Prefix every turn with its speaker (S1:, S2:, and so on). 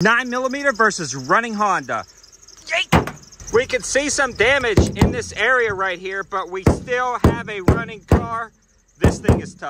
S1: 9 millimeter versus running Honda. Yay! We can see some damage in this area right here, but we still have a running car. This thing is tough.